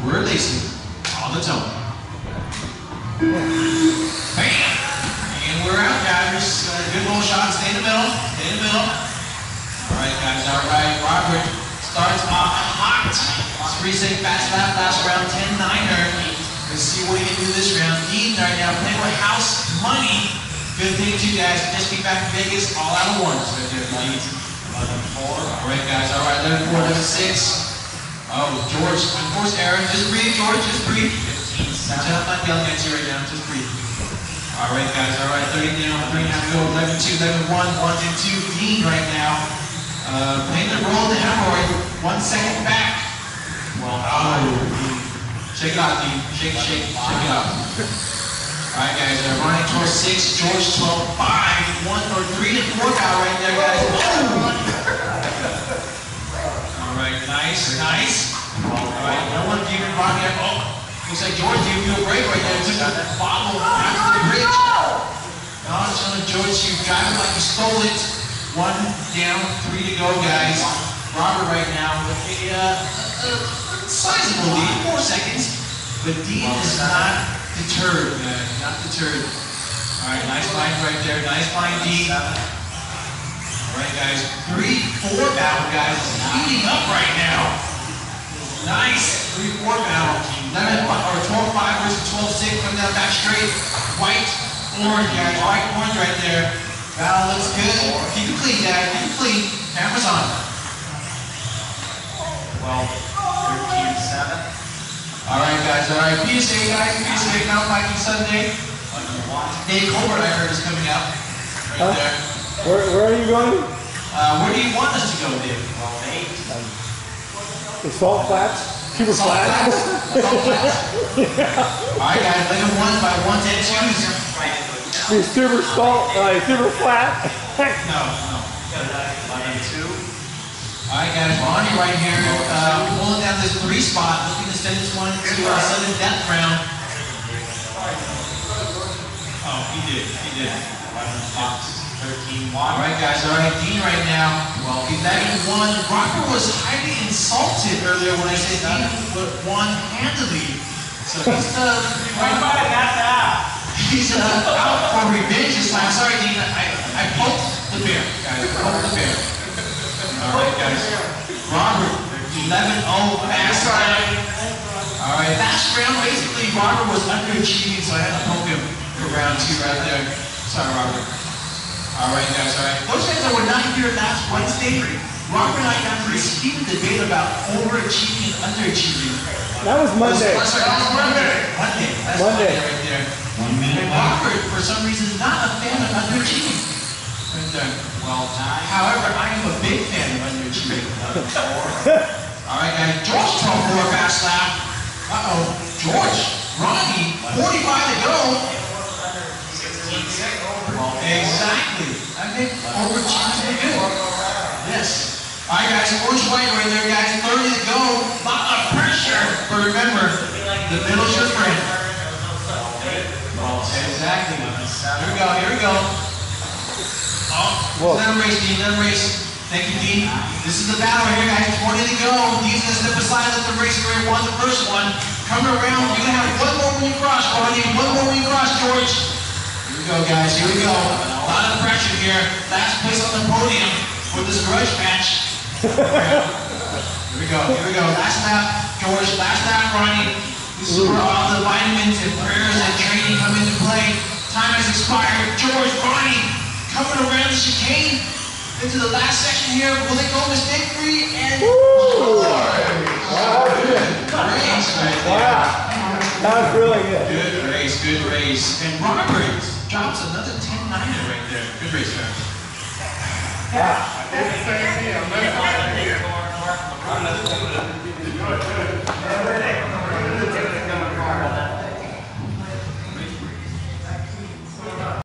We're releasing on the tone. Bam! And we're out, guys. Uh, good little shot. Stay in the middle. Stay in the middle. All right, guys. All right. Robert starts off hot. Three second fast lap. Last round 10-9er. Let's see what he can do this round. Dean right now playing with house money. Good thing too, guys. Just be back in Vegas all out of ones right there, Dean. 11-4. All right, guys. All right. 11-4, 11-6. Oh, George. Of course, Aaron. Just breathe, George. Just breathe. I'm not yelling at you right now. Just breathe. All right, guys. All right. 30 down. Three and a half go. 11 2, 11 1. 1 and 2. Dean right now. Uh, playing the role of the hemorrhoid. One second back. Well, oh. Shake it out, Dean. Shake, shake, shake it off. All right, guys. Uh, Ronnie 12 6. George 12 5. 1 or 3 to 4 guy right there, guys right. Nice, nice. All right. No one giving Ronnie a. Oh. Looks like George gave you a break right there. Took a bottle after the bridge. No, it's on George. You drive it like you stole it. One down, three to go, guys. Robert right now with a, uh, a sizable lead, four seconds. But Dean is not deterred, man. Not deterred. All right, nice line right there. Nice line, Dean. All right, guys. Three, four guys. Heating up right now. Nice. Three, four battle. 11, or 12, 5 versus 12, 6. Come down back straight. White, orange, guys. White, orange right there. Battle looks good. Keep it clean, guys. Keep it clean. Cameras on. 12, 13, 7. All right, guys. All right. PSA, guys. PSA, Mount Viking Sunday. Dave Colbert, I heard, is coming out. Right Huh? there. Where, where are you going? Uh, where do you want us to go, Dave? 12, 8. The Salt Flats? Super Salt Flats? Flats. Salt Flats. All right, guys. Lemon one by one ten twos. The Super Salt, uh, Super Flat? No, no. 11, 2. All right, guys, Ronnie right here, uh, pulling down this three spot, looking to send this one to a sudden death round. Oh, he did, he did. 11, Fox. 13, 1. All right, guys, all right, Dean right now, well, he's back in one. Rocker was highly insulted earlier when I said Dean would won handily. So he's, uh, he's, uh, out for revenge this time. Sorry, Dean, I, I poked the bear, guys, I poked the bear. All right, guys. Robert, 11-0 fast round. All right, last round, basically, Robert was underachieving, so I had to poke him for round two right there. Sorry, Robert. All right, guys, all right. Those guys that were not here last Wednesday, Robert and I got into this heated debate about overachieving and underachieving. That was Monday. Oh, sorry, that was Monday. Monday. That's Monday. Monday right there. And Robert, for some reason, is not a fan of underachieving. Right uh, there. Well, however, I am a big fan of underachieving. All right, guys. George 12 4 fast lap. Uh-oh. George. Ronnie. 45 to go. 16, 6. Exactly. I think overachieving is good. Yes. All right, guys. Orange white right there, guys. 30 to go. A Lot of pressure. But remember, the middle's your friend. Exactly. Here we go. Here we go. Oh, him race, Dean. Him race. Thank you, Dean. This is the battle here, guys. 20 to go. Dean's gonna step aside, let the race career won the first one. Coming around, you're gonna have one more when you cross, Barney. One more when you cross, George. Here we go, guys. Here we go. A lot of pressure here. Last place on the podium for this grudge match. Here we go. Here we go. Last lap, George. Last lap, Ronnie. This is where all the vitamins and prayers and training come into play. Time has expired. George, Ronnie, coming around the chicane into the last section here. Will they go mistake free? And Woo! Wow, good race right there. Wow. That was really good. Good race, good race. And Robert drops another 10-9er right there. Good race, guys. Yeah.